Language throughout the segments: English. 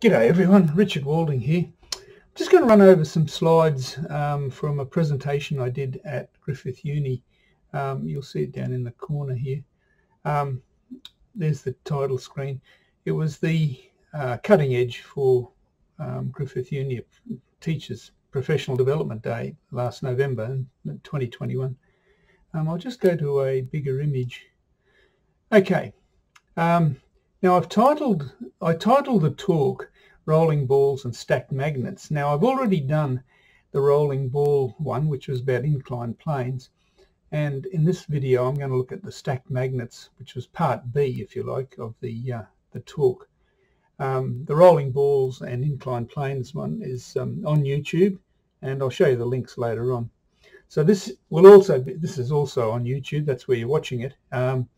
G'day everyone, Richard Walding here. I'm just going to run over some slides um, from a presentation I did at Griffith Uni. Um, you'll see it down in the corner here. Um, there's the title screen. It was the uh, cutting edge for um, Griffith Uni Teachers Professional Development Day last November in 2021. Um, I'll just go to a bigger image. Okay. Um, now I've titled, I titled the talk Rolling Balls and Stacked Magnets. Now I've already done the rolling ball one, which was about inclined planes. And in this video, I'm going to look at the stacked magnets, which was part B, if you like, of the, uh, the talk. Um, the rolling balls and inclined planes one is um, on YouTube, and I'll show you the links later on. So this will also be, this is also on YouTube. That's where you're watching it. Um,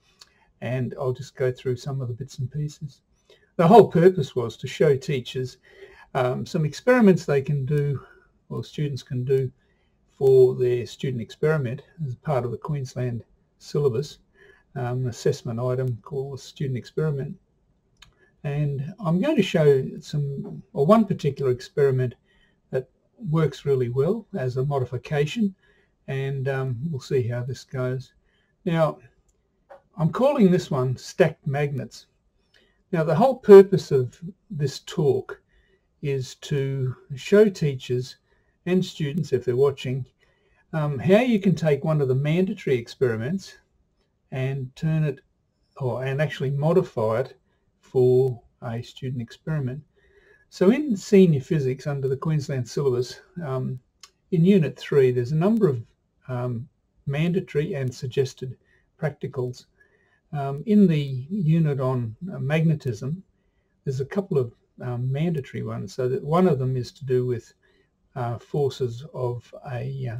and I'll just go through some of the bits and pieces. The whole purpose was to show teachers um, some experiments they can do or students can do for their student experiment as part of the Queensland syllabus, um, assessment item called the student experiment. And I'm going to show some, or one particular experiment that works really well as a modification and um, we'll see how this goes. Now, I'm calling this one stacked magnets. Now the whole purpose of this talk is to show teachers and students, if they're watching, um, how you can take one of the mandatory experiments and turn it, or and actually modify it for a student experiment. So in senior physics under the Queensland syllabus, um, in Unit 3, there's a number of um, mandatory and suggested practicals um, in the unit on uh, magnetism, there's a couple of um, mandatory ones. So that one of them is to do with uh, forces of a uh,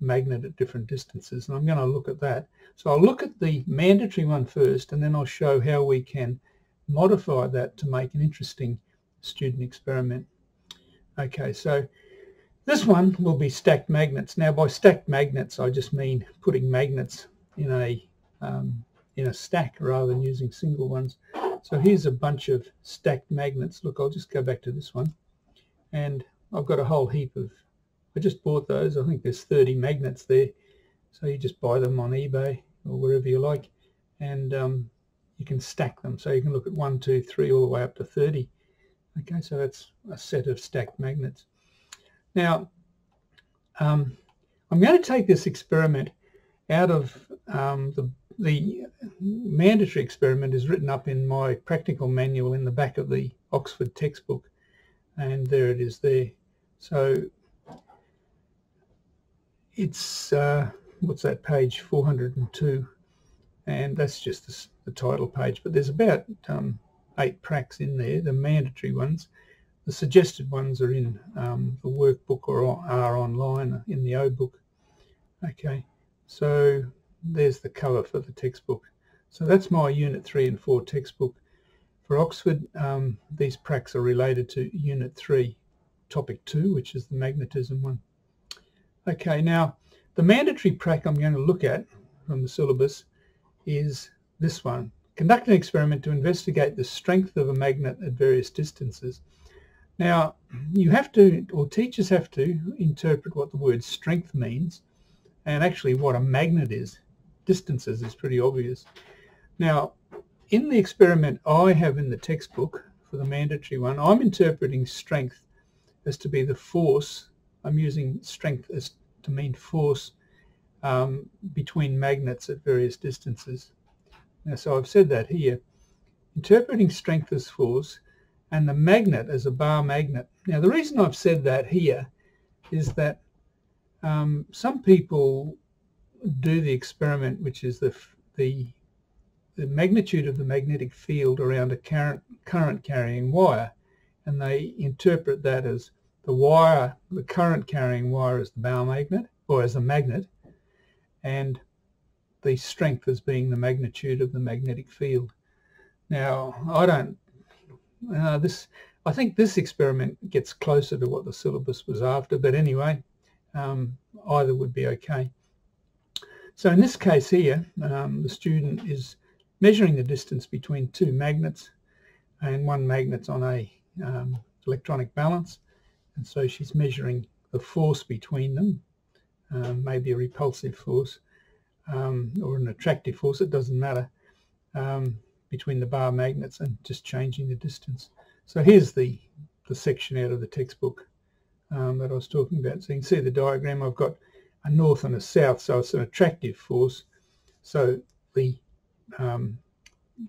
magnet at different distances. And I'm going to look at that. So I'll look at the mandatory one first, and then I'll show how we can modify that to make an interesting student experiment. Okay, so this one will be stacked magnets. Now by stacked magnets, I just mean putting magnets in a um, in a stack rather than using single ones. So here's a bunch of stacked magnets. Look, I'll just go back to this one. And I've got a whole heap of, I just bought those. I think there's 30 magnets there. So you just buy them on eBay or wherever you like. And um, you can stack them. So you can look at one, two, three, all the way up to 30. Okay, so that's a set of stacked magnets. Now, um, I'm going to take this experiment out of um, the the mandatory experiment is written up in my practical manual in the back of the Oxford textbook and there it is there. So it's uh, what's that page 402 and that's just the, the title page but there's about um, eight pracs in there the mandatory ones. The suggested ones are in um, the workbook or are online in the O book. Okay so there's the cover for the textbook. So that's my Unit 3 and 4 textbook. For Oxford, um, these pracs are related to Unit 3, Topic 2, which is the magnetism one. Okay, now the mandatory prac I'm going to look at from the syllabus is this one. Conduct an experiment to investigate the strength of a magnet at various distances. Now, you have to, or teachers have to, interpret what the word strength means and actually what a magnet is distances is pretty obvious. Now, in the experiment I have in the textbook for the mandatory one, I'm interpreting strength as to be the force. I'm using strength as to mean force um, between magnets at various distances. Now, so I've said that here. Interpreting strength as force and the magnet as a bar magnet. Now, the reason I've said that here is that um, some people do the experiment, which is the, the, the magnitude of the magnetic field around a current, current carrying wire, and they interpret that as the wire, the current carrying wire as the bar magnet, or as a magnet, and the strength as being the magnitude of the magnetic field. Now, I don't, uh, this, I think this experiment gets closer to what the syllabus was after, but anyway, um, either would be okay. So in this case here, um, the student is measuring the distance between two magnets and one magnet's on a um, electronic balance. And so she's measuring the force between them, um, maybe a repulsive force um, or an attractive force, it doesn't matter, um, between the bar magnets and just changing the distance. So here's the, the section out of the textbook um, that I was talking about. So you can see the diagram. I've got a north and a south, so it's an attractive force. So the um,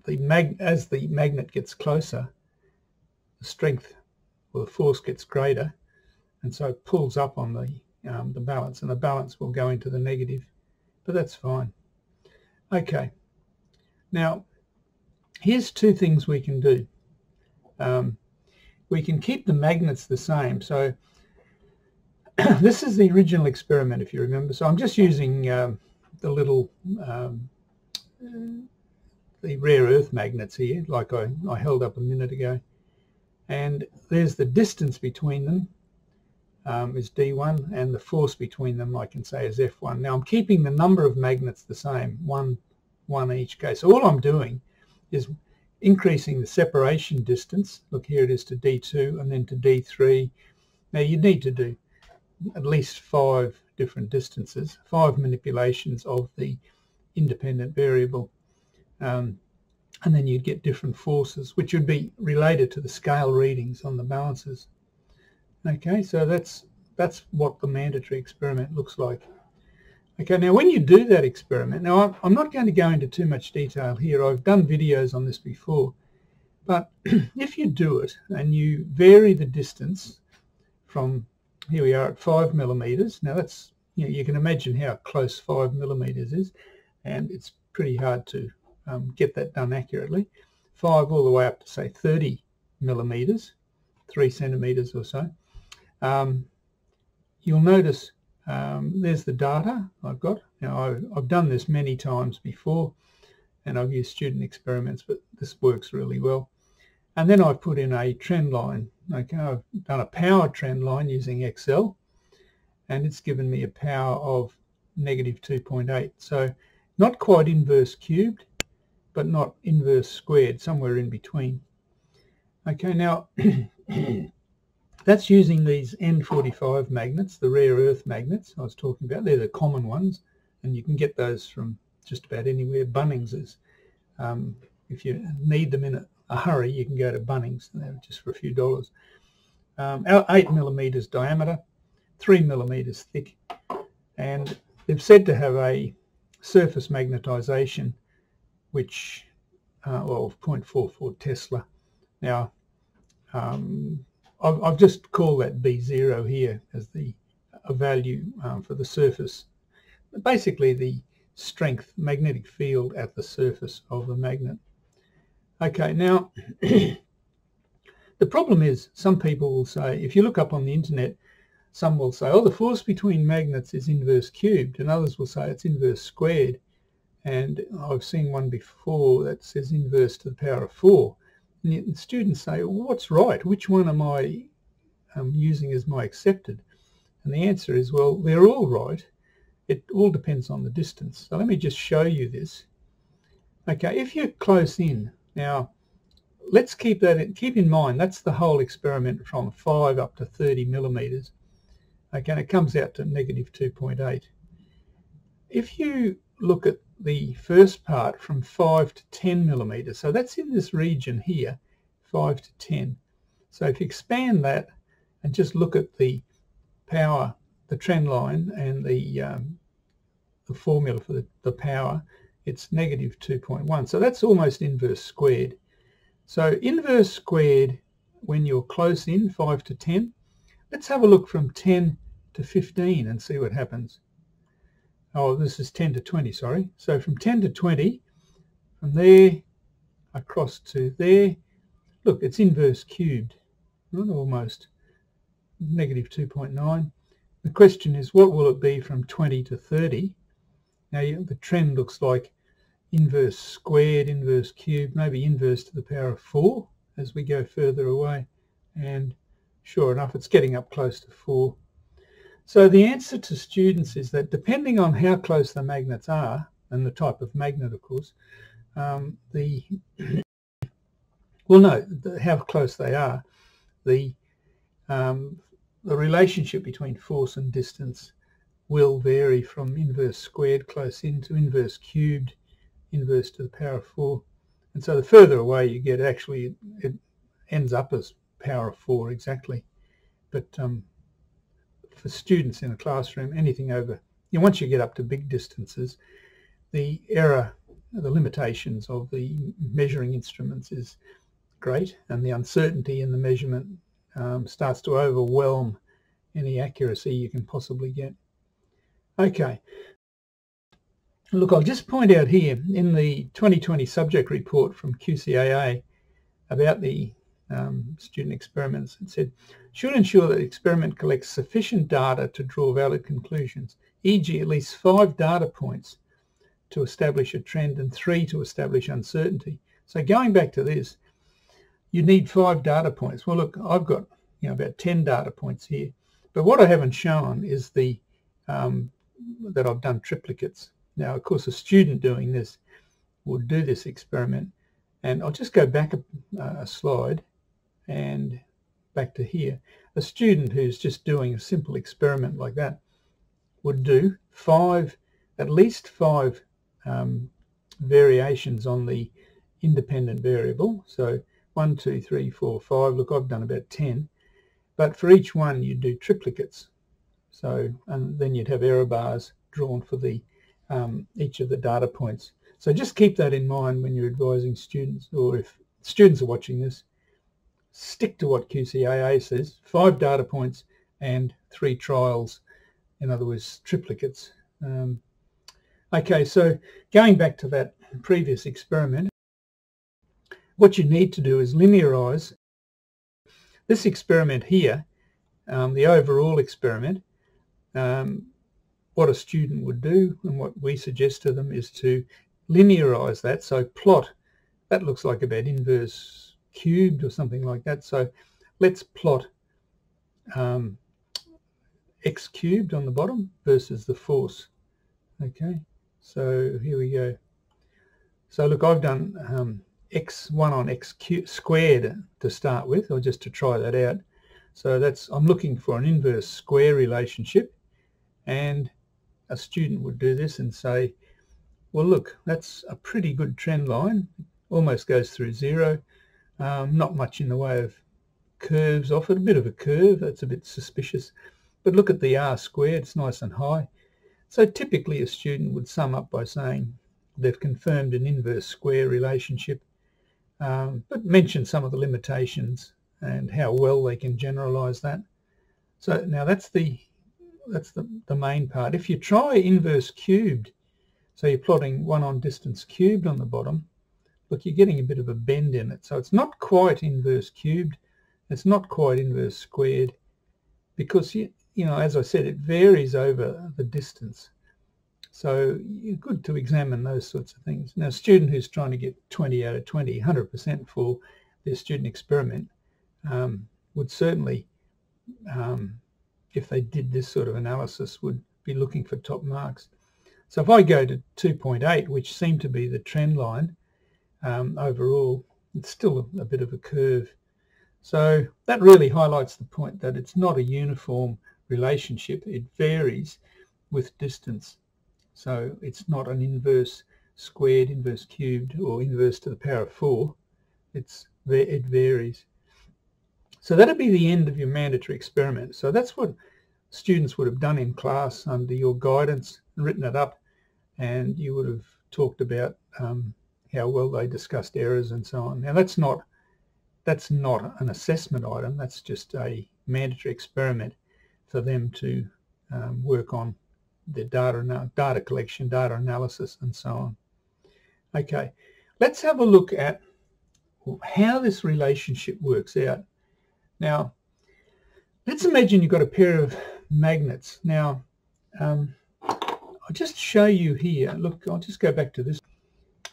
the mag as the magnet gets closer, the strength or the force gets greater, and so it pulls up on the um, the balance, and the balance will go into the negative, but that's fine. Okay, now here's two things we can do. Um, we can keep the magnets the same. So this is the original experiment, if you remember. So I'm just using um, the little um, the rare earth magnets here, like I, I held up a minute ago. And there's the distance between them um, is D1 and the force between them I can say is F1. Now I'm keeping the number of magnets the same, one, one each case. So all I'm doing is increasing the separation distance. Look here it is to D2 and then to D3. Now you need to do at least five different distances, five manipulations of the independent variable. Um, and then you'd get different forces, which would be related to the scale readings on the balances. Okay, so that's that's what the mandatory experiment looks like. Okay, now when you do that experiment, now I'm not going to go into too much detail here. I've done videos on this before, but if you do it and you vary the distance from, here we are at five millimeters. Now that's, you know, you can imagine how close five millimeters is, and it's pretty hard to um, get that done accurately. Five all the way up to say 30 millimeters, three centimeters or so. Um, you'll notice um, there's the data I've got. Now I've, I've, done this many times before and I've used student experiments, but this works really well. And then I've put in a trend line. Okay, I've done a power trend line using Excel and it's given me a power of negative 2.8. So not quite inverse cubed, but not inverse squared, somewhere in between. Okay, now That's using these N45 magnets, the rare earth magnets I was talking about. They're the common ones, and you can get those from just about anywhere. Bunnings is, um, if you need them in a, a, hurry, you can go to Bunnings. They're just for a few dollars. Um, 8 millimeters diameter, 3 millimeters thick, and they're said to have a surface magnetization which, uh, well, 0.44 Tesla. Now, um, I've, I've just called that B0 here as the a value um, for the surface. Basically the strength, magnetic field at the surface of the magnet. Okay, now the problem is some people will say, if you look up on the internet, some will say, oh, the force between magnets is inverse cubed, and others will say it's inverse squared. And I've seen one before that says inverse to the power of 4. And students say, well, what's right? Which one am I um, using as my accepted? And the answer is, well, they're all right. It all depends on the distance. So let me just show you this. Okay, if you're close in, now let's keep that in, keep in mind that's the whole experiment from 5 up to 30 millimeters. Okay, and it comes out to negative 2.8. If you look at the first part from 5 to 10 millimeters. So that's in this region here, 5 to 10. So if you expand that and just look at the power, the trend line and the, um, the formula for the, the power, it's negative 2.1. So that's almost inverse squared. So inverse squared when you're close in, 5 to 10. Let's have a look from 10 to 15 and see what happens oh, this is 10 to 20, sorry. So from 10 to 20, from there across to there, look, it's inverse cubed, not almost, negative 2.9. The question is, what will it be from 20 to 30? Now, the trend looks like inverse squared, inverse cubed, maybe inverse to the power of 4 as we go further away. And sure enough, it's getting up close to 4. So the answer to students is that depending on how close the magnets are, and the type of magnet, of course, um, the well, no, how close they are, the um, the relationship between force and distance will vary from inverse squared close in to inverse cubed, inverse to the power of 4. And so the further away you get, actually it ends up as power of 4 exactly. But um, for students in a classroom, anything over, you know, once you get up to big distances, the error, the limitations of the measuring instruments is great and the uncertainty in the measurement um, starts to overwhelm any accuracy you can possibly get. Okay. Look, I'll just point out here in the 2020 subject report from QCAA about the um, student experiments, it said, should ensure that the experiment collects sufficient data to draw valid conclusions, e.g. at least five data points to establish a trend and three to establish uncertainty. So going back to this, you need five data points. Well, look, I've got you know about 10 data points here, but what I haven't shown is the um, that I've done triplicates. Now, of course, a student doing this will do this experiment, and I'll just go back a, a slide and back to here. A student who's just doing a simple experiment like that would do five, at least five um, variations on the independent variable. So one, two, three, four, five. Look, I've done about 10. But for each one, you do triplicates. So, and then you'd have error bars drawn for the um, each of the data points. So just keep that in mind when you're advising students, or if students are watching this, stick to what QCAA says, five data points and three trials, in other words, triplicates. Um, okay, so going back to that previous experiment, what you need to do is linearize this experiment here, um, the overall experiment, um, what a student would do and what we suggest to them is to linearize that. So plot, that looks like about inverse cubed or something like that. So let's plot um, x cubed on the bottom versus the force. Okay, so here we go. So look, I've done um, x1 on x squared to start with, or just to try that out. So that's I'm looking for an inverse square relationship, and a student would do this and say, well, look, that's a pretty good trend line. Almost goes through zero. Um, not much in the way of curves offered. A bit of a curve. That's a bit suspicious. But look at the r squared. It's nice and high. So typically a student would sum up by saying they've confirmed an inverse square relationship um, but mention some of the limitations and how well they can generalize that. So now that's the that's the, the main part. If you try inverse cubed, so you're plotting one on distance cubed on the bottom, look, you're getting a bit of a bend in it. So it's not quite inverse cubed. It's not quite inverse squared because, you, you know, as I said, it varies over the distance. So you're good to examine those sorts of things. Now, a student who's trying to get 20 out of 20, 100% for their student experiment um, would certainly, um, if they did this sort of analysis, would be looking for top marks. So if I go to 2.8, which seemed to be the trend line um, overall, it's still a, a bit of a curve. So that really highlights the point that it's not a uniform relationship. It varies with distance. So it's not an inverse squared, inverse cubed, or inverse to the power of 4. It's It varies. So that'd be the end of your mandatory experiment. So that's what students would have done in class under your guidance written it up. And you would have talked about um, how well they discussed errors and so on. Now that's not that's not an assessment item. That's just a mandatory experiment for them to um, work on the data, data collection, data analysis, and so on. Okay, let's have a look at how this relationship works out. Now, let's imagine you've got a pair of magnets. Now, um, I'll just show you here. Look, I'll just go back to this.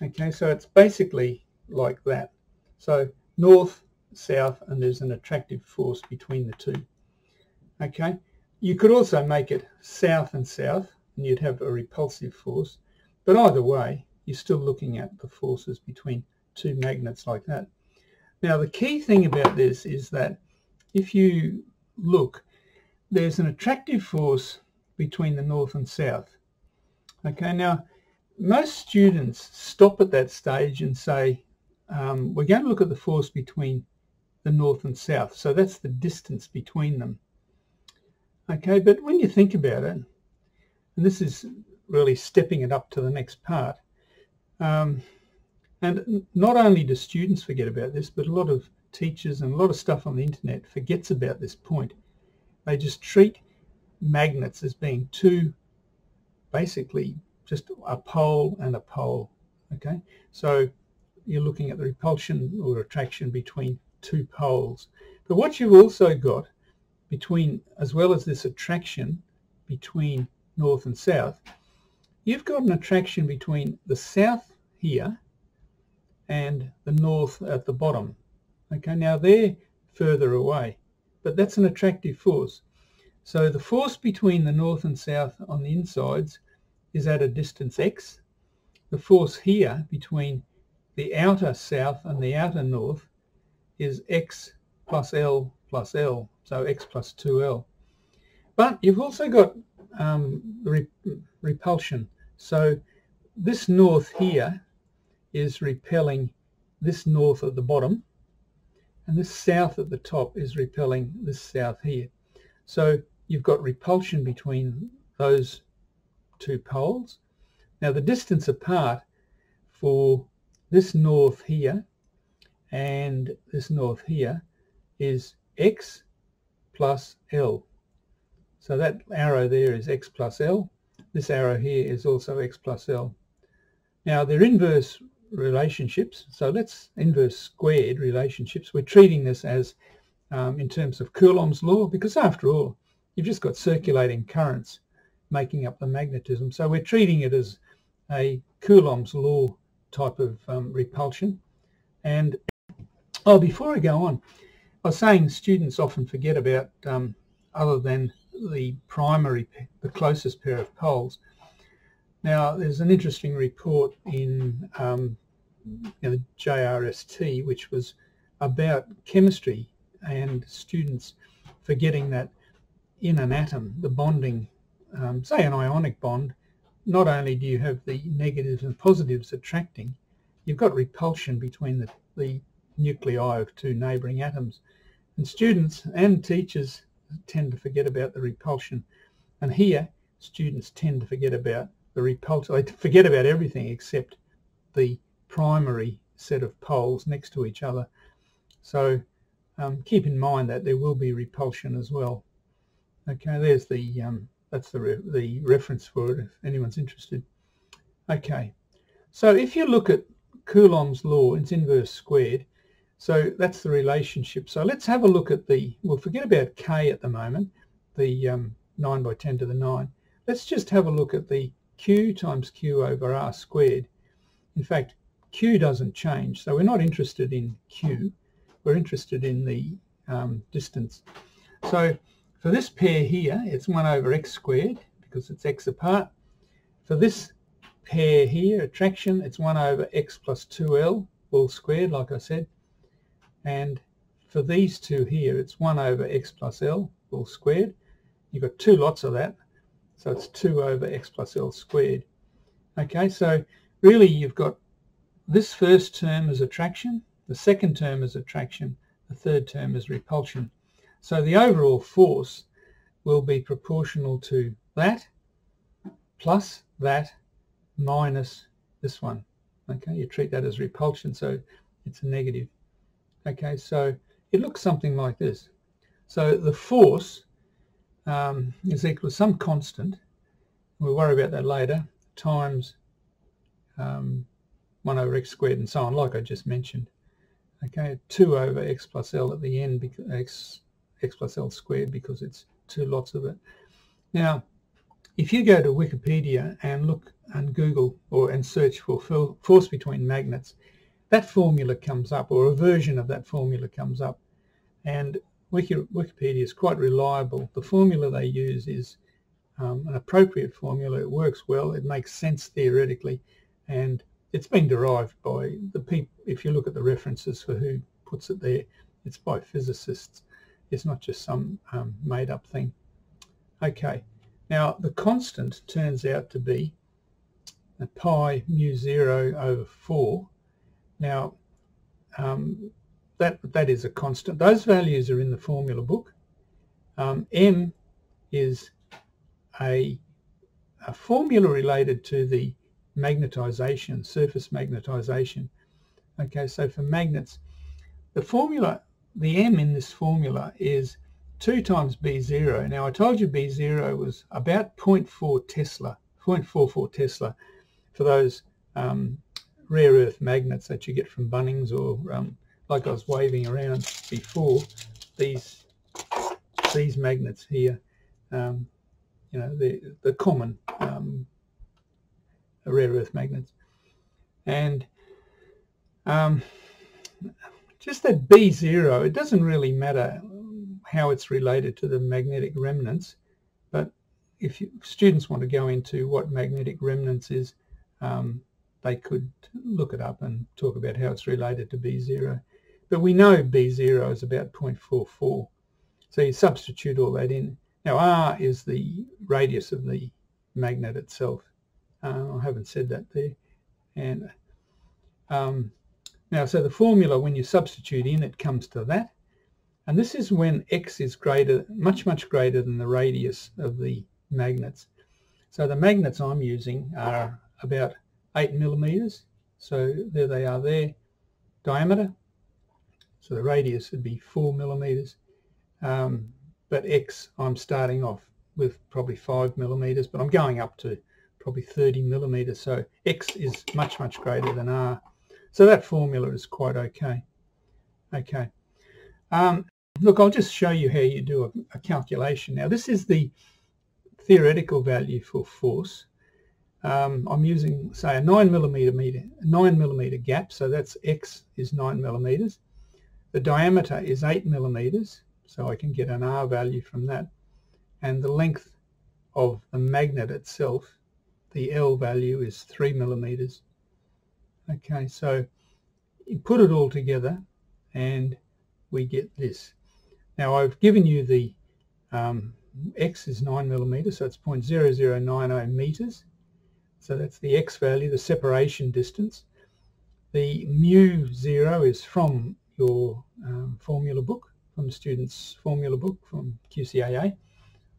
Okay, so it's basically like that. So north, south, and there's an attractive force between the two. Okay, you could also make it south and south, and you'd have a repulsive force. But either way, you're still looking at the forces between two magnets like that. Now, the key thing about this is that if you look, there's an attractive force between the north and south. Okay, now most students stop at that stage and say, um, we're going to look at the force between the north and south. So that's the distance between them. Okay, but when you think about it, and this is really stepping it up to the next part, um, and not only do students forget about this, but a lot of teachers and a lot of stuff on the internet forgets about this point. They just treat magnets as being two, basically just a pole and a pole. Okay, so you're looking at the repulsion or attraction between two poles. But what you've also got between, as well as this attraction between north and south, you've got an attraction between the south here and the north at the bottom. Okay, now they're further away, but that's an attractive force. So the force between the north and south on the insides is at a distance x. The force here between the outer south and the outer north is x plus L plus L, so x plus 2L. But you've also got um, re repulsion. So this north here is repelling this north at the bottom, and this south at the top is repelling this south here. So you've got repulsion between those two poles. Now the distance apart for this north here and this north here is x plus L. So that arrow there is x plus L. This arrow here is also x plus L. Now they're inverse relationships. So let's inverse squared relationships. We're treating this as um, in terms of Coulomb's law because after all, you've just got circulating currents making up the magnetism. So we're treating it as a Coulomb's law type of um, repulsion. And oh, before I go on, I was saying students often forget about um, other than the primary, the closest pair of poles. Now, there's an interesting report in um, you know, JRST, which was about chemistry and students forgetting that in an atom, the bonding, um, say an ionic bond, not only do you have the negatives and positives attracting, you've got repulsion between the, the nuclei of two neighbouring atoms. And students and teachers tend to forget about the repulsion. And here, students tend to forget about the repulsion. They forget about everything except the primary set of poles next to each other. So um, keep in mind that there will be repulsion as well. Okay, there's the um, that's the, re the reference for it if anyone's interested. Okay, so if you look at Coulomb's law, it's inverse squared. So that's the relationship. So let's have a look at the, we'll forget about K at the moment, the um, 9 by 10 to the 9. Let's just have a look at the Q times Q over R squared. In fact, Q doesn't change, so we're not interested in Q. We're interested in the um, distance. So for this pair here, it's 1 over x squared because it's x apart. For this pair here, attraction, it's 1 over x plus 2l all squared, like I said. And for these two here, it's 1 over x plus l all squared. You've got two lots of that, so it's 2 over x plus l squared. Okay, so really you've got this first term is attraction, the second term is attraction, the third term is repulsion. So the overall force will be proportional to that plus that minus this one. Okay, you treat that as repulsion, so it's a negative. Okay, so it looks something like this. So the force um, is equal to some constant, we'll worry about that later, times um, 1 over x squared and so on, like I just mentioned. Okay, 2 over x plus l at the end, because x x plus L squared because it's two lots of it. Now, if you go to Wikipedia and look and Google or and search for force between magnets, that formula comes up or a version of that formula comes up. And Wikipedia is quite reliable. The formula they use is um, an appropriate formula. It works well. It makes sense theoretically. And it's been derived by the people, if you look at the references for who puts it there, it's by physicists It's not just some um, made up thing. Okay, now the constant turns out to be pi mu 0 over 4. Now, um, that, that is a constant. Those values are in the formula book. Um, m is a, a formula related to the magnetization, surface magnetization. Okay, so for magnets, the formula, the m in this formula is 2 times B0. Now I told you B0 was about 0.4 Tesla, 0.44 Tesla for those um, rare earth magnets that you get from Bunnings or um, like I was waving around before, these these magnets here, um, you know, the, the common um, rare earth magnets. And um, just that B0, it doesn't really matter how it's related to the magnetic remanence, but if you, students want to go into what magnetic remanence is, um, they could look it up and talk about how it's related to B0. But we know B0 is about 0.44. So you substitute all that in. Now R is the radius of the magnet itself. Uh, I haven't said that there. And um, now, so the formula, when you substitute in, it comes to that. And this is when x is greater, much, much greater than the radius of the magnets. So the magnets I'm using are about 8 millimeters. So there they are there. Diameter. So the radius would be 4 millimeters. Um, but x, I'm starting off with probably 5 millimeters, but I'm going up to probably 30 millimeters. So x is much, much greater than r. So that formula is quite okay. Okay. Um, look, I'll just show you how you do a, a, calculation. Now, this is the theoretical value for force. Um, I'm using, say, a 9 millimeter, meter, 9 millimeter gap, so that's x is 9 millimeters. The diameter is 8 millimeters, so I can get an R value from that. And the length of the magnet itself the L value is 3 millimeters. Okay, so you put it all together and we get this. Now I've given you the um, X is 9 millimeters, so it's 0.0090 meters. So that's the X value, the separation distance. The mu zero is from your um, formula book, from the student's formula book from QCAA,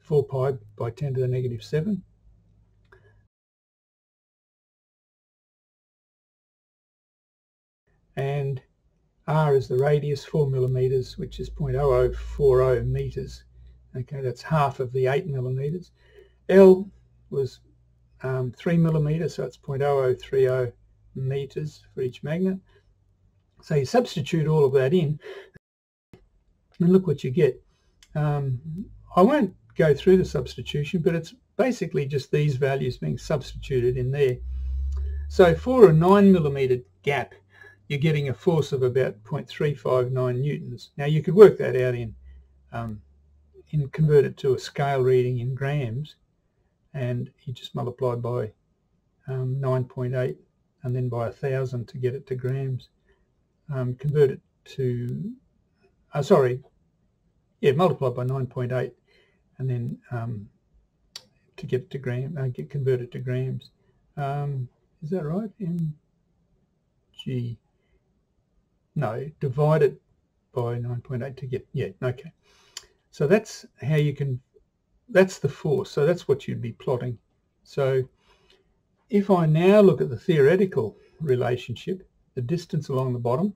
4 pi by 10 to the negative 7. and r is the radius, 4 millimeters, which is 0.0040 meters. Okay, that's half of the 8 millimeters. L was um, 3 millimeters, so it's 0.0030 meters for each magnet. So you substitute all of that in, and look what you get. Um, I won't go through the substitution, but it's basically just these values being substituted in there. So for a 9 millimeter gap, you're getting a force of about 0.359 newtons. Now you could work that out in, um, in convert it to a scale reading in grams and you just multiply by um, 9.8 and then by a thousand to get it to grams. Um, convert it to, uh, sorry, yeah, multiply by 9.8 and then um, to get it to gram, uh, get converted to grams. Um, is that right? MG. No, divide it by 9.8 to get, yeah, okay. So that's how you can, that's the force. So that's what you'd be plotting. So if I now look at the theoretical relationship, the distance along the bottom,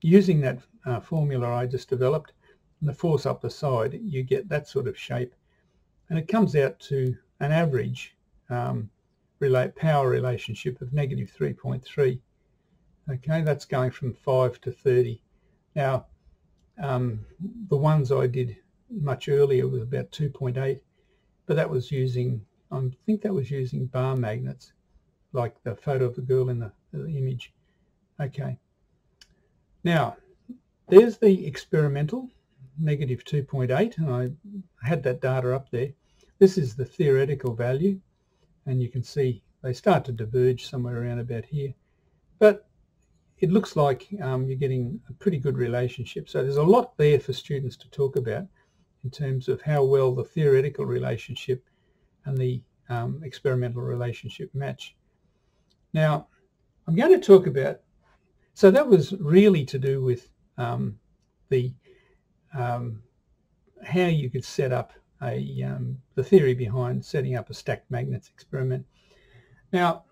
using that uh, formula I just developed, and the force up the side, you get that sort of shape. And it comes out to an average um, relate power relationship of negative 3.3. Okay, that's going from 5 to 30. Now, um, the ones I did much earlier was about 2.8, but that was using, I think that was using bar magnets, like the photo of the girl in the, the image. Okay. Now, there's the experimental, negative 2.8, and I had that data up there. This is the theoretical value, and you can see they start to diverge somewhere around about here. But it looks like um, you're getting a pretty good relationship. So there's a lot there for students to talk about in terms of how well the theoretical relationship and the um, experimental relationship match. Now, I'm going to talk about, so that was really to do with um, the um, how you could set up a um, the theory behind setting up a stacked magnets experiment. Now,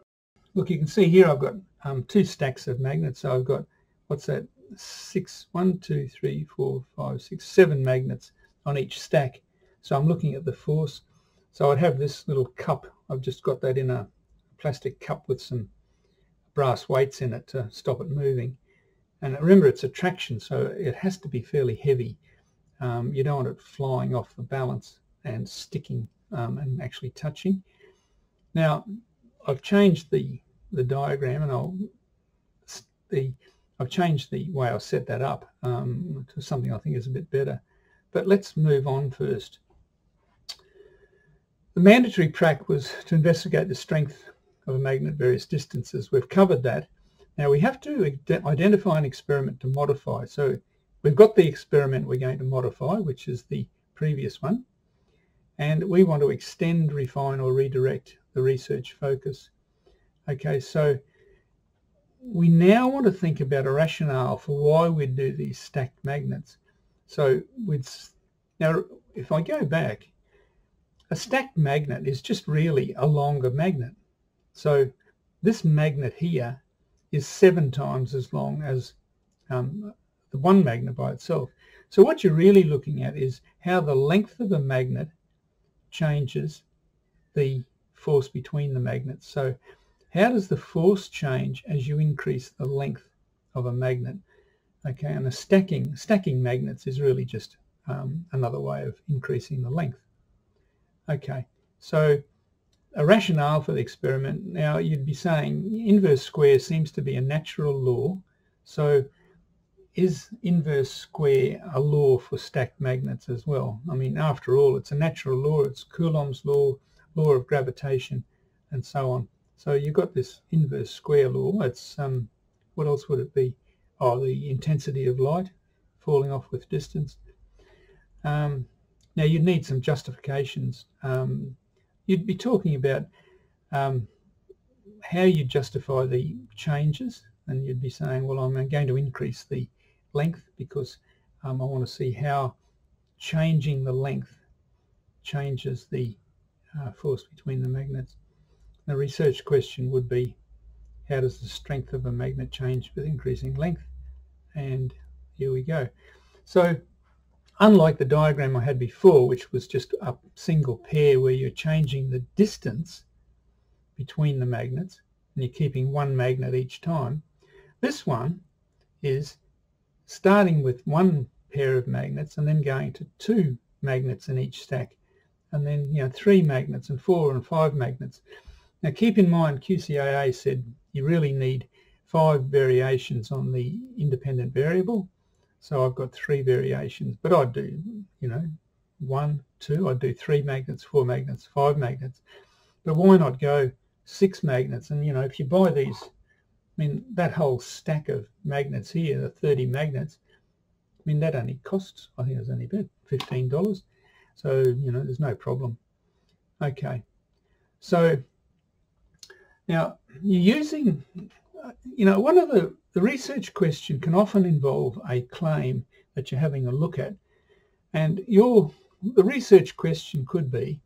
look, you can see here I've got um, two stacks of magnets. So I've got what's that? Six, one, two, three, four, five, six, seven magnets on each stack. So I'm looking at the force. So I'd have this little cup. I've just got that in a plastic cup with some brass weights in it to stop it moving. And remember, it's a traction, so it has to be fairly heavy. Um, you don't want it flying off the balance and sticking um, and actually touching. Now, I've changed the, the diagram and I'll the I've changed the way I set that up um, to something I think is a bit better. But let's move on first. The mandatory prac was to investigate the strength of a magnet at various distances. We've covered that. Now we have to identify an experiment to modify. So we've got the experiment we're going to modify, which is the previous one. And we want to extend, refine or redirect the research focus. Okay, so we now want to think about a rationale for why we'd do these stacked magnets. So we'd, now if I go back, a stacked magnet is just really a longer magnet. So this magnet here is seven times as long as um, the one magnet by itself. So what you're really looking at is how the length of a magnet changes the force between the magnets. So how does the force change as you increase the length of a magnet? Okay, and a stacking, stacking magnets is really just um, another way of increasing the length. Okay, so a rationale for the experiment. Now you'd be saying inverse square seems to be a natural law. So is inverse square a law for stacked magnets as well? I mean, after all, it's a natural law. It's Coulomb's law, law of gravitation, and so on. So you've got this inverse square law. It's um, what else would it be? Oh, the intensity of light falling off with distance. Um, now you'd need some justifications. Um, you'd be talking about um, how you justify the changes and you'd be saying, well, I'm going to increase the length because um, I want to see how changing the length changes the uh, force between the magnets. The research question would be, how does the strength of a magnet change with increasing length? And here we go. So unlike the diagram I had before, which was just a single pair where you're changing the distance between the magnets and you're keeping one magnet each time, this one is starting with one pair of magnets and then going to two magnets in each stack and then you know three magnets and four and five magnets. Now keep in mind QCAA said you really need five variations on the independent variable so I've got three variations, but I do, you know, one, two, I do three magnets, four magnets, five magnets. But why not go six magnets? And, you know, if you buy these, I mean, that whole stack of magnets here, the 30 magnets, I mean, that only costs, I think it's only about $15. So, you know, there's no problem. Okay. So now you're using, uh, you know, one of the the research question can often involve a claim that you're having a look at. And your, the research question could be,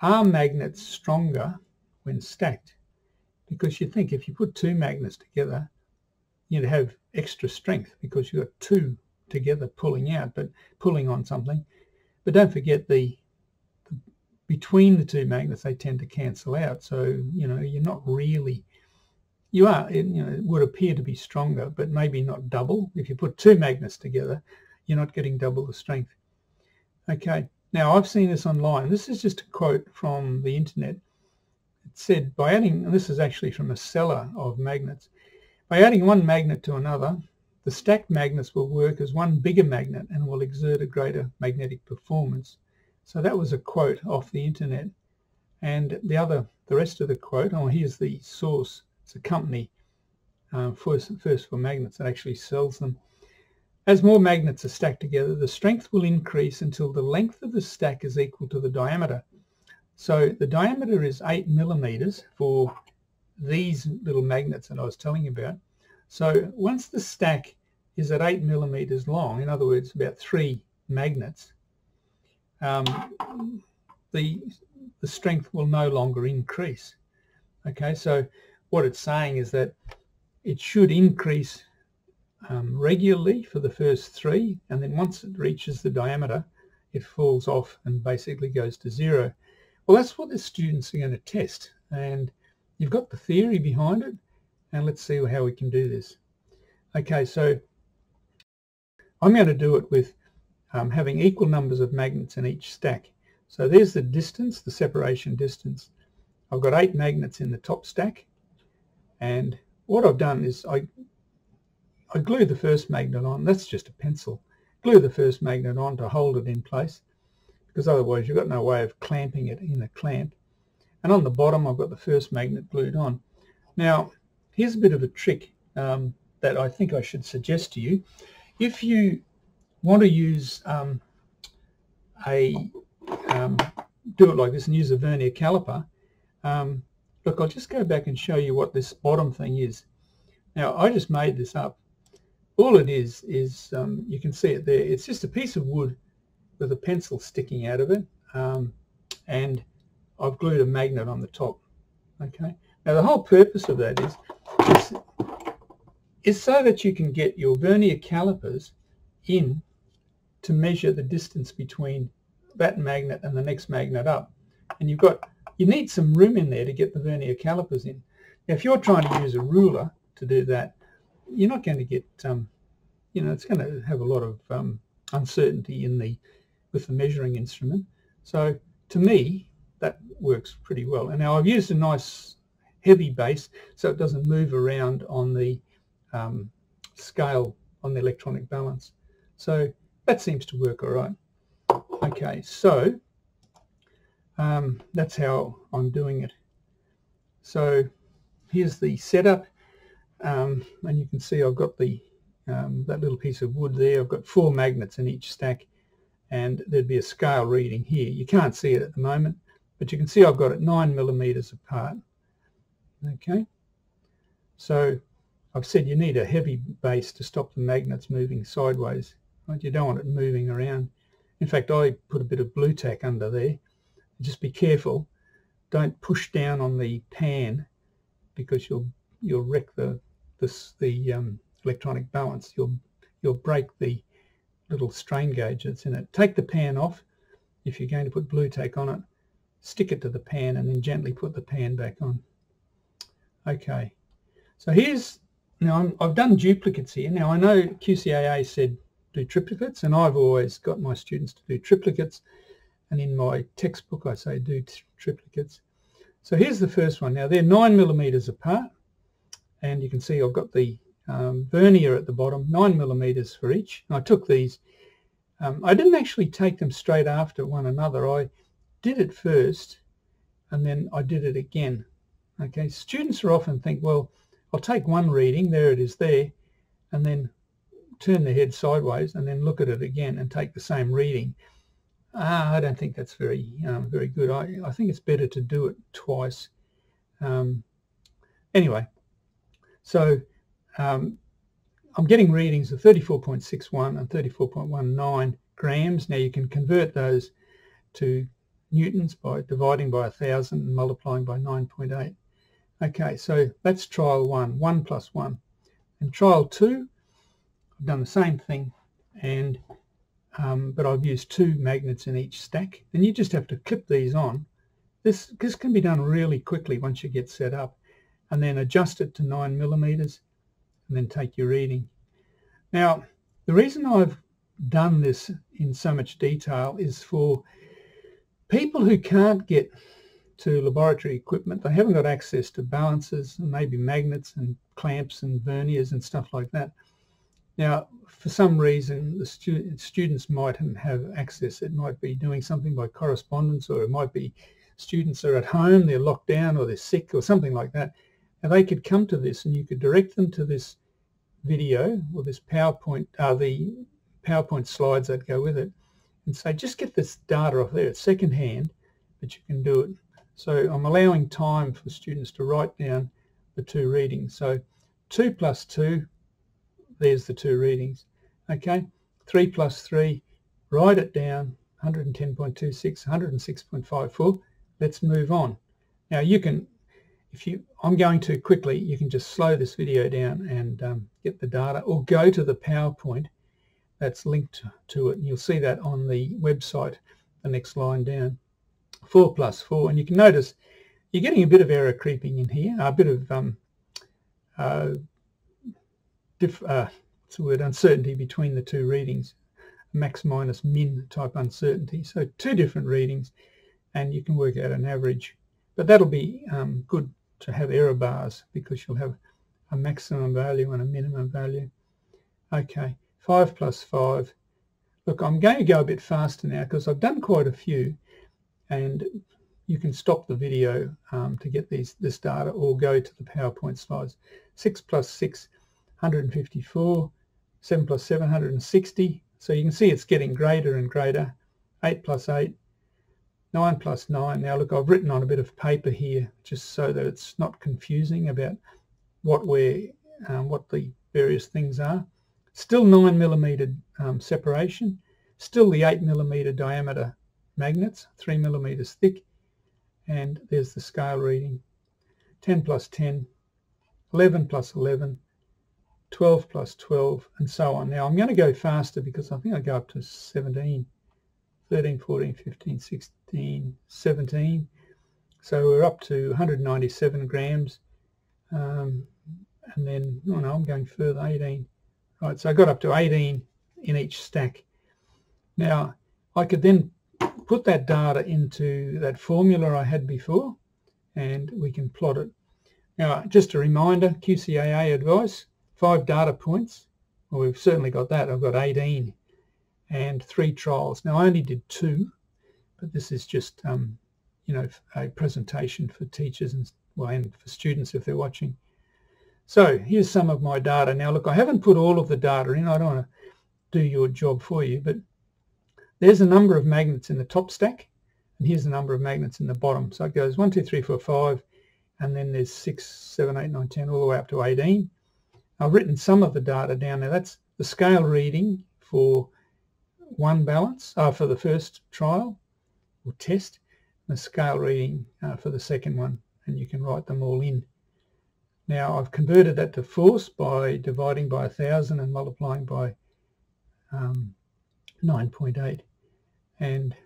are magnets stronger when stacked? Because you think if you put two magnets together, you'd have extra strength because you've got two together pulling out, but pulling on something. But don't forget the, the between the two magnets, they tend to cancel out. So, you know, you're not really you are, it, you know, it would appear to be stronger, but maybe not double. If you put two magnets together, you're not getting double the strength. Okay, now I've seen this online. This is just a quote from the internet. It said, by adding, and this is actually from a seller of magnets, by adding one magnet to another, the stacked magnets will work as one bigger magnet and will exert a greater magnetic performance. So that was a quote off the internet. And the other, the rest of the quote, oh, here's the source it's a company um, first, first for magnets, that actually sells them. As more magnets are stacked together, the strength will increase until the length of the stack is equal to the diameter. So the diameter is 8 millimeters for these little magnets that I was telling you about. So once the stack is at 8 millimeters long, in other words, about three magnets, um, the, the strength will no longer increase. Okay, so what it's saying is that it should increase um, regularly for the first three, and then once it reaches the diameter, it falls off and basically goes to zero. Well, that's what the students are going to test, and you've got the theory behind it, and let's see how we can do this. Okay, so I'm going to do it with um, having equal numbers of magnets in each stack. So there's the distance, the separation distance. I've got eight magnets in the top stack, and what I've done is I, I glue the first magnet on. That's just a pencil. Glue the first magnet on to hold it in place because otherwise you've got no way of clamping it in a clamp. And on the bottom I've got the first magnet glued on. Now here's a bit of a trick um, that I think I should suggest to you. If you want to use um, a um, do it like this and use a vernier caliper, um, Look, I'll just go back and show you what this bottom thing is. Now, I just made this up. All it is, is um, you can see it there. It's just a piece of wood with a pencil sticking out of it. Um, and I've glued a magnet on the top. Okay. Now, the whole purpose of that is, is, is so that you can get your vernier calipers in to measure the distance between that magnet and the next magnet up. And you've got you need some room in there to get the vernier calipers in. Now, if you're trying to use a ruler to do that, you're not going to get, um, you know, it's going to have a lot of um, uncertainty in the with the measuring instrument. So to me, that works pretty well. And now I've used a nice heavy base so it doesn't move around on the um, scale on the electronic balance. So that seems to work all right. Okay, so um, that's how I'm doing it. So here's the setup um, and you can see I've got the um, that little piece of wood there. I've got four magnets in each stack and there'd be a scale reading here. You can't see it at the moment but you can see I've got it nine millimeters apart. Okay, so I've said you need a heavy base to stop the magnets moving sideways. Right? You don't want it moving around. In fact, I put a bit of Blu Tack under there just be careful. Don't push down on the pan because you'll you'll wreck the this the um, electronic balance. You'll you'll break the little strain gauge that's in it. Take the pan off if you're going to put Blu Tack on it. Stick it to the pan and then gently put the pan back on. Okay, so here's now i have done duplicates here. Now I know QCAA said do triplicates and I've always got my students to do triplicates and in my textbook I say do triplicates. So here's the first one. Now they're nine millimeters apart and you can see I've got the um, vernier at the bottom, nine millimeters for each. And I took these. Um, I didn't actually take them straight after one another. I did it first and then I did it again. Okay, students are often think, well, I'll take one reading, there it is there, and then turn the head sideways and then look at it again and take the same reading. Uh, I don't think that's very um, very good. I, I think it's better to do it twice. Um, anyway, so um, I'm getting readings of 34.61 and 34.19 grams. Now you can convert those to newtons by dividing by 1,000 and multiplying by 9.8. Okay, so that's trial one, 1 plus 1. And trial 2, I've done the same thing and um, but I've used two magnets in each stack. And you just have to clip these on. This, this can be done really quickly once you get set up and then adjust it to 9 millimeters and then take your reading. Now, the reason I've done this in so much detail is for people who can't get to laboratory equipment, they haven't got access to balances and maybe magnets and clamps and verniers and stuff like that. Now, for some reason, the stu students mightn't have access. It might be doing something by correspondence, or it might be students are at home, they're locked down, or they're sick, or something like that, Now they could come to this and you could direct them to this video or this PowerPoint, uh, the PowerPoint slides that go with it and say, just get this data off there. It's second hand, but you can do it. So I'm allowing time for students to write down the two readings. So 2 plus 2, there's the two readings. Okay, 3 plus 3, write it down, 110.26, 106.54. Let's move on. Now you can, if you, I'm going too quickly, you can just slow this video down and um, get the data or go to the PowerPoint that's linked to it. And you'll see that on the website, the next line down. 4 plus 4. And you can notice you're getting a bit of error creeping in here, a bit of um, uh, diff, uh, what's the word, uncertainty between the two readings, max minus min type uncertainty. So two different readings and you can work out an average. But that'll be um, good to have error bars because you'll have a maximum value and a minimum value. Okay, 5 plus 5. Look, I'm going to go a bit faster now because I've done quite a few and you can stop the video um, to get these this data or go to the PowerPoint slides. 6 plus 6, 154. 7 plus 7, 160. So you can see it's getting greater and greater. 8 plus 8, 9 plus 9. Now look, I've written on a bit of paper here just so that it's not confusing about what we're, um, what the various things are. Still 9 millimeter um, separation. Still the 8 millimeter diameter magnets, 3 millimeters thick. And there's the scale reading. 10 plus 10, 11 plus 11, 12 plus 12, and so on. Now I'm going to go faster because I think I go up to 17. 13, 14, 15, 16, 17. So we're up to 197 grams. Um, and then, oh no, I'm going further, 18. Right, so I got up to 18 in each stack. Now, I could then put that data into that formula I had before, and we can plot it. Now, just a reminder, QCAA advice, five data points. Well, we've certainly got that. I've got 18 and three trials. Now I only did two, but this is just, um, you know, a presentation for teachers and, well, and for students if they're watching. So here's some of my data. Now look, I haven't put all of the data in. I don't want to do your job for you, but there's a number of magnets in the top stack, and here's the number of magnets in the bottom. So it goes 1, 2, 3, 4, 5, and then there's 6, 7, 8, 9, 10, all the way up to 18. I've written some of the data down there. That's the scale reading for one balance uh, for the first trial or test, the scale reading uh, for the second one, and you can write them all in. Now I've converted that to force by dividing by 1,000 and multiplying by um, 9.8 and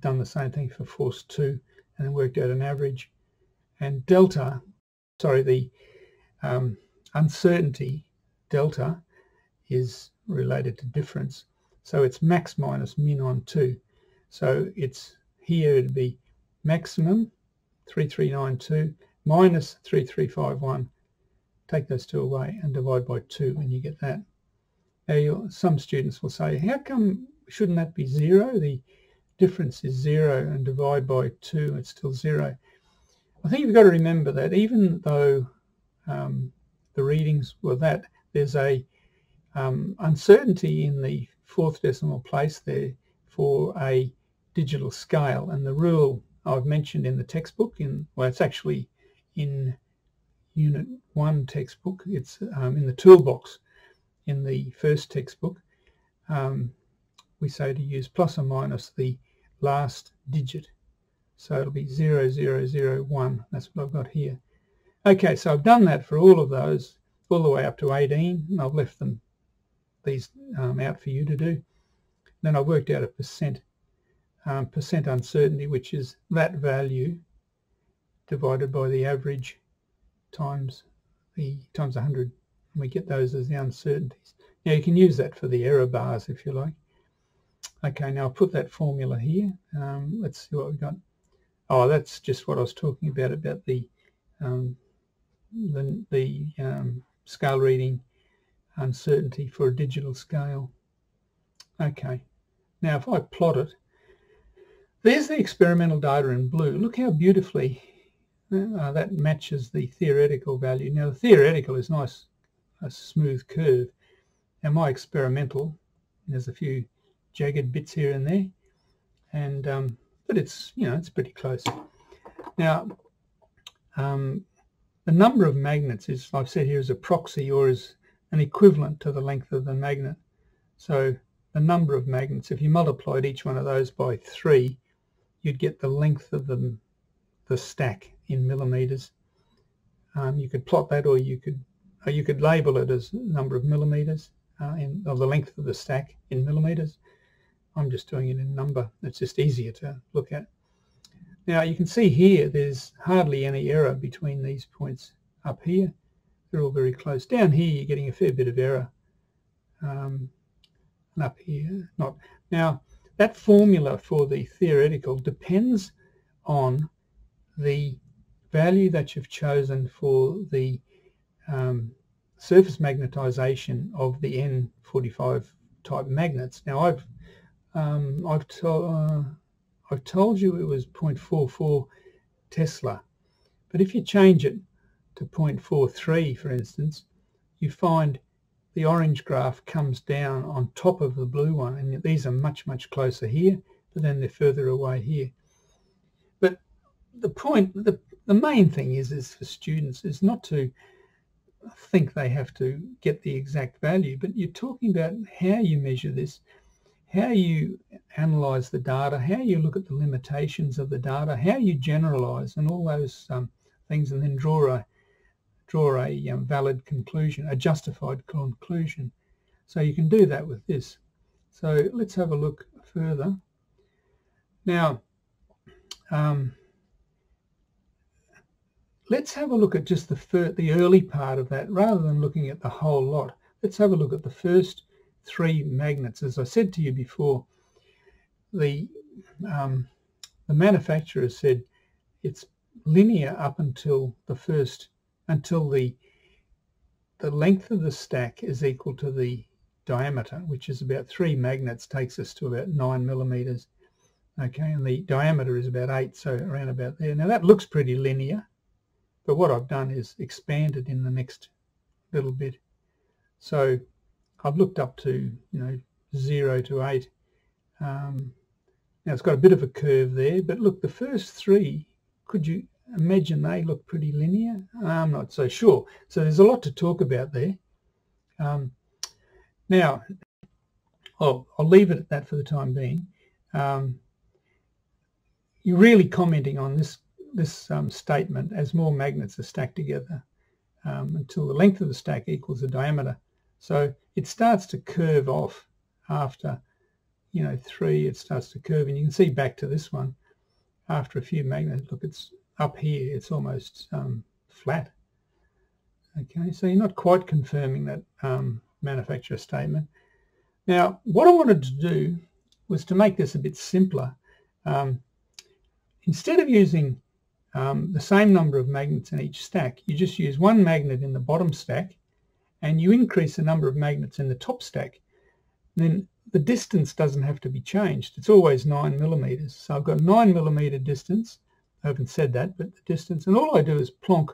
done the same thing for force 2 and worked out an average. And delta, sorry, the um, uncertainty delta is related to difference. So it's max minus min on 2. So it's here it'd be maximum 3392 minus 3351. Take those two away and divide by 2 and you get that. Now some students will say, how come shouldn't that be 0? The difference is 0 and divide by 2 it's still 0. I think you've got to remember that even though um, the readings were that, there's a um, uncertainty in the fourth decimal place there for a digital scale. And the rule I've mentioned in the textbook, in well, it's actually in Unit 1 textbook. It's um, in the toolbox in the first textbook. Um, we say to use plus or minus the last digit. So it'll be 0001. That's what I've got here. Okay, so I've done that for all of those, all the way up to 18, and I've left them these um, out for you to do. Then I worked out a percent, um, percent uncertainty, which is that value divided by the average times the times 100. And we get those as the uncertainties. Now you can use that for the error bars if you like. Okay, now I'll put that formula here. Um, let's see what we've got. Oh, that's just what I was talking about, about the um, the, the um, scale reading uncertainty for a digital scale. Okay, now if I plot it, there's the experimental data in blue. Look how beautifully uh, that matches the theoretical value. Now the theoretical is nice, a smooth curve. And my experimental, there's a few jagged bits here and there, and um, but it's you know it's pretty close. Now um, the number of magnets is I've said here is a proxy or is an equivalent to the length of the magnet. So the number of magnets, if you multiplied each one of those by three, you'd get the length of the, the stack in millimeters. Um, you could plot that or you could or you could label it as number of millimeters uh, in, or the length of the stack in millimeters. I'm just doing it in number. It's just easier to look at. Now you can see here there's hardly any error between these points up here. They're all very close. Down here you're getting a fair bit of error. Um, and up here not. Now that formula for the theoretical depends on the value that you've chosen for the um, surface magnetization of the N45 type magnets. Now I've um, I've, I've told you it was 0.44 Tesla, but if you change it to 0.43 for instance, you find the orange graph comes down on top of the blue one and these are much much closer here but then they're further away here. But the point, the, the main thing is, is for students is not to think they have to get the exact value, but you're talking about how you measure this, how you analyze the data, how you look at the limitations of the data, how you generalize and all those um, things and then draw a, draw a um, valid conclusion, a justified conclusion. So you can do that with this. So let's have a look further. Now, um, let's have a look at just the, the early part of that rather than looking at the whole lot. Let's have a look at the first three magnets. As I said to you before, the, um, the manufacturer said it's linear up until the first until the the length of the stack is equal to the diameter, which is about three magnets, takes us to about nine millimeters. Okay, and the diameter is about eight, so around about there. Now that looks pretty linear, but what I've done is expanded in the next little bit. So I've looked up to, you know, zero to eight. Um, now it's got a bit of a curve there, but look, the first three, could you imagine they look pretty linear? I'm not so sure. So there's a lot to talk about there. Um, now, I'll, I'll leave it at that for the time being. Um, you're really commenting on this this um, statement as more magnets are stacked together um, until the length of the stack equals the diameter. So it starts to curve off after, you know, three, it starts to curve. And you can see back to this one after a few magnets. Look, it's up here, it's almost um, flat. Okay, so you're not quite confirming that um, manufacturer statement. Now, what I wanted to do was to make this a bit simpler. Um, instead of using um, the same number of magnets in each stack, you just use one magnet in the bottom stack and you increase the number of magnets in the top stack. Then the distance doesn't have to be changed. It's always 9 millimeters. So I've got 9 millimeter distance I haven't said that, but the distance. And all I do is plonk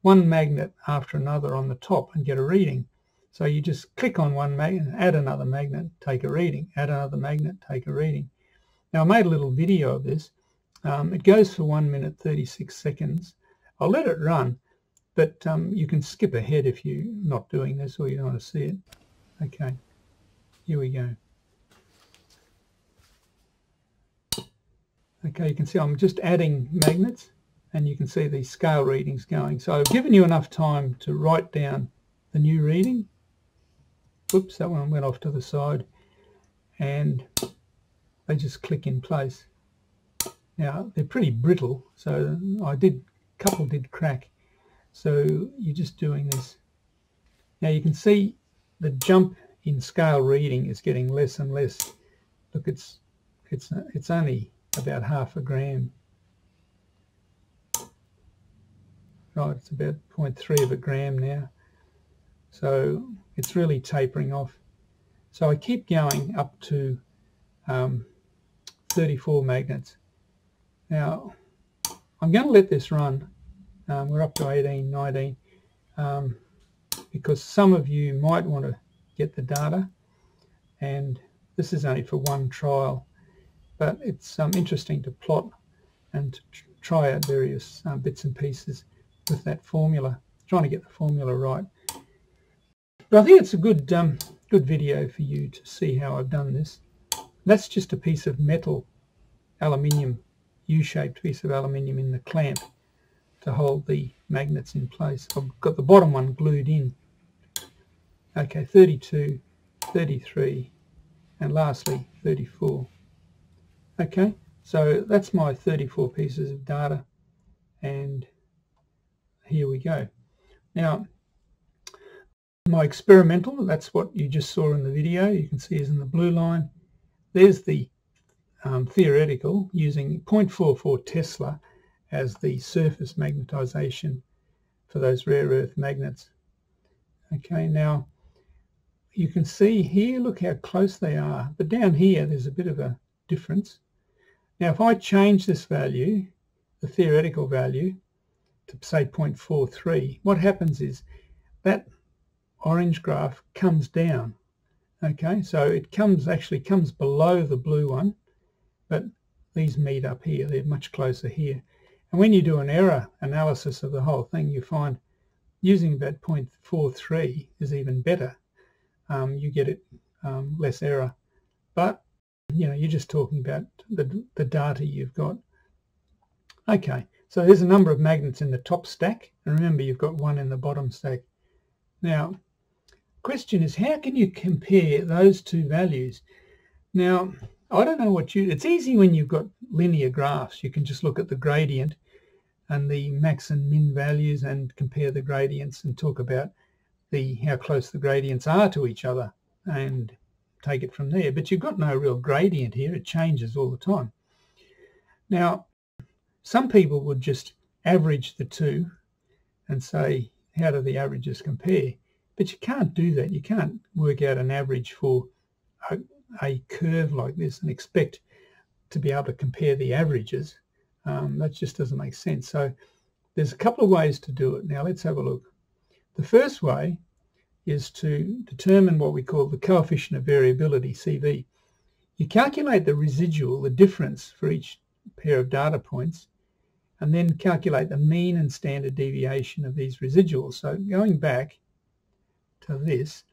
one magnet after another on the top and get a reading. So you just click on one magnet, add another magnet, take a reading, add another magnet, take a reading. Now I made a little video of this. Um, it goes for 1 minute 36 seconds. I'll let it run, but um, you can skip ahead if you're not doing this or you don't want to see it. Okay, here we go. Okay, you can see I'm just adding magnets and you can see these scale readings going. So I've given you enough time to write down the new reading. Oops, that one went off to the side and they just click in place. Now they're pretty brittle, so I did, a couple did crack. So you're just doing this. Now you can see the jump in scale reading is getting less and less. Look, it's it's it's only about half a gram. Right, it's about 0.3 of a gram now. So it's really tapering off. So I keep going up to um, 34 magnets. Now, I'm going to let this run Um, we're up to 18, 19, um, because some of you might want to get the data, and this is only for one trial, but it's um, interesting to plot and to try out various um, bits and pieces with that formula, trying to get the formula right. But I think it's a good um, good video for you to see how I've done this. That's just a piece of metal, aluminium, U-shaped piece of aluminium in the clamp to hold the magnets in place. I've got the bottom one glued in. Okay, 32, 33, and lastly 34. Okay, so that's my 34 pieces of data and here we go. Now, my experimental, that's what you just saw in the video, you can see is in the blue line. There's the um, theoretical using 0.44 Tesla as the surface magnetization for those rare earth magnets. Okay, now you can see here, look how close they are. But down here, there's a bit of a difference. Now, if I change this value, the theoretical value, to say 0.43, what happens is that orange graph comes down. Okay, so it comes actually comes below the blue one, but these meet up here. They're much closer here. And when you do an error analysis of the whole thing, you find using that 0.43 is even better. Um, you get it um, less error. But, you know, you're just talking about the, the data you've got. Okay, so there's a number of magnets in the top stack. And remember, you've got one in the bottom stack. Now, question is, how can you compare those two values? Now, I don't know what you, it's easy when you've got linear graphs. You can just look at the gradient and the max and min values and compare the gradients and talk about the how close the gradients are to each other and take it from there. But you've got no real gradient here. It changes all the time. Now, some people would just average the two and say, how do the averages compare? But you can't do that. You can't work out an average for a, curve like this and expect to be able to compare the averages. Um, that just doesn't make sense. So there's a couple of ways to do it. Now let's have a look. The first way is to determine what we call the coefficient of variability, CV. You calculate the residual, the difference for each pair of data points, and then calculate the mean and standard deviation of these residuals. So going back to this,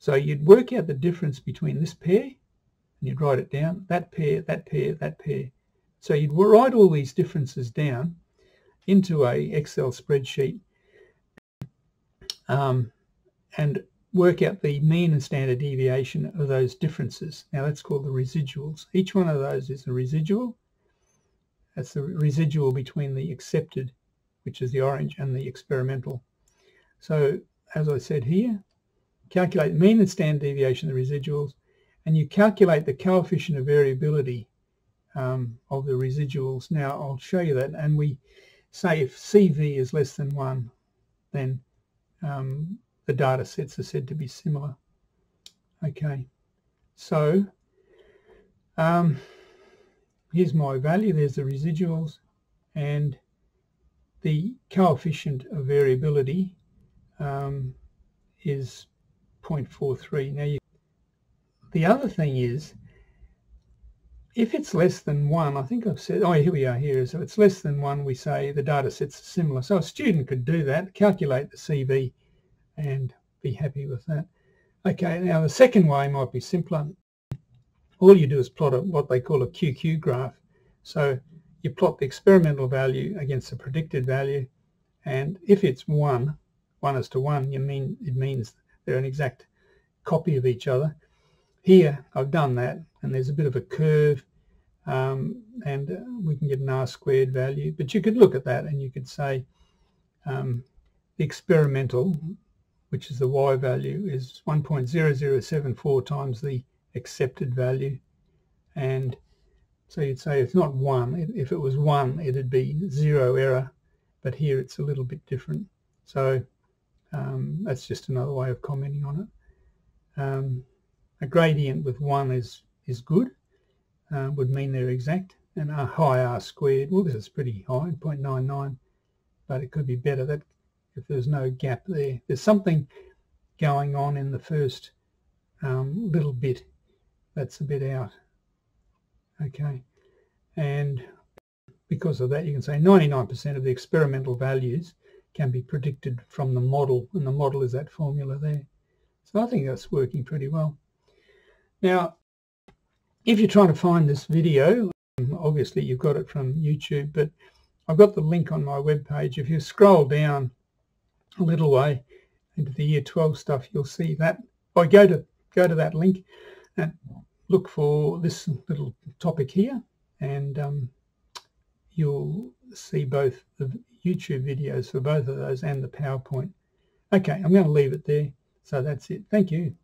so you'd work out the difference between this pair, and you'd write it down, that pair, that pair, that pair. So you'd write all these differences down into a Excel spreadsheet um, and work out the mean and standard deviation of those differences. Now that's called the residuals. Each one of those is a residual. That's the residual between the accepted, which is the orange, and the experimental. So as I said here, calculate the mean and standard deviation of the residuals, and you calculate the coefficient of variability um, of the residuals. Now I'll show you that, and we say if CV is less than 1, then um, the data sets are said to be similar. Okay, so um, here's my value. There's the residuals and the coefficient of variability um, is 0.43. Now, you, the other thing is, if it's less than one, I think I've said, oh, here we are here. So if it's less than one, we say the data sets are similar. So a student could do that, calculate the CV and be happy with that. Okay, now the second way might be simpler. All you do is plot a, what they call a QQ graph. So you plot the experimental value against the predicted value, and if it's 1, 1 is to 1, you mean it means they're an exact copy of each other. Here, I've done that, and there's a bit of a curve, um, and uh, we can get an R squared value. But you could look at that, and you could say um, the experimental which is the y value, is 1.0074 times the accepted value. And so you'd say it's not 1. If it was 1, it'd be zero error. But here it's a little bit different. So um, that's just another way of commenting on it. Um, a gradient with 1 is, is good, uh, would mean they're exact. And a high R squared, well this is pretty high, 0.99, but it could be better that if there's no gap there. There's something going on in the first um, little bit that's a bit out. Okay, and because of that you can say 99% of the experimental values can be predicted from the model and the model is that formula there. So I think that's working pretty well. Now if you're trying to find this video, obviously you've got it from YouTube, but I've got the link on my webpage. If you scroll down a little way into the year 12 stuff, you'll see that. I go to go to that link and look for this little topic here, and um, you'll see both the YouTube videos for both of those and the PowerPoint. Okay, I'm going to leave it there. So that's it. Thank you.